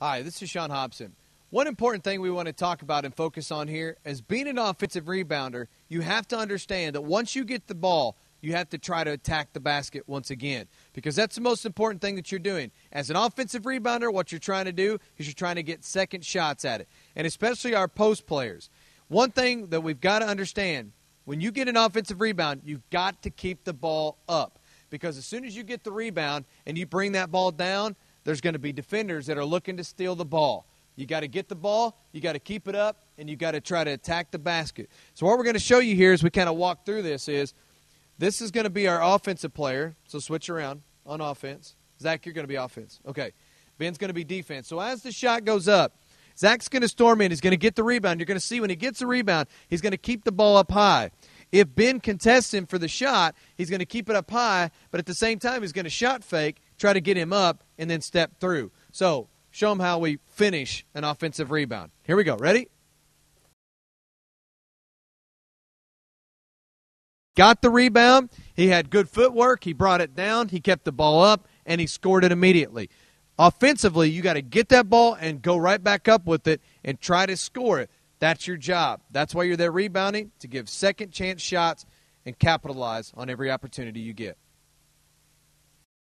Hi, this is Sean Hobson. One important thing we want to talk about and focus on here is being an offensive rebounder, you have to understand that once you get the ball, you have to try to attack the basket once again because that's the most important thing that you're doing. As an offensive rebounder, what you're trying to do is you're trying to get second shots at it, and especially our post players. One thing that we've got to understand when you get an offensive rebound, you've got to keep the ball up because as soon as you get the rebound and you bring that ball down, there's going to be defenders that are looking to steal the ball. You got to get the ball, you got to keep it up, and you got to try to attack the basket. So what we're going to show you here as we kind of walk through this is this is going to be our offensive player. So switch around on offense. Zach, you're going to be offense. Okay. Ben's going to be defense. So as the shot goes up, Zach's going to storm in. He's going to get the rebound. You're going to see when he gets the rebound, he's going to keep the ball up high. If Ben contests him for the shot, he's going to keep it up high, but at the same time, he's going to shot fake, try to get him up, and then step through. So show them how we finish an offensive rebound. Here we go. Ready? Got the rebound. He had good footwork. He brought it down. He kept the ball up, and he scored it immediately. Offensively, you got to get that ball and go right back up with it and try to score it. That's your job. That's why you're there rebounding to give second chance shots and capitalize on every opportunity you get.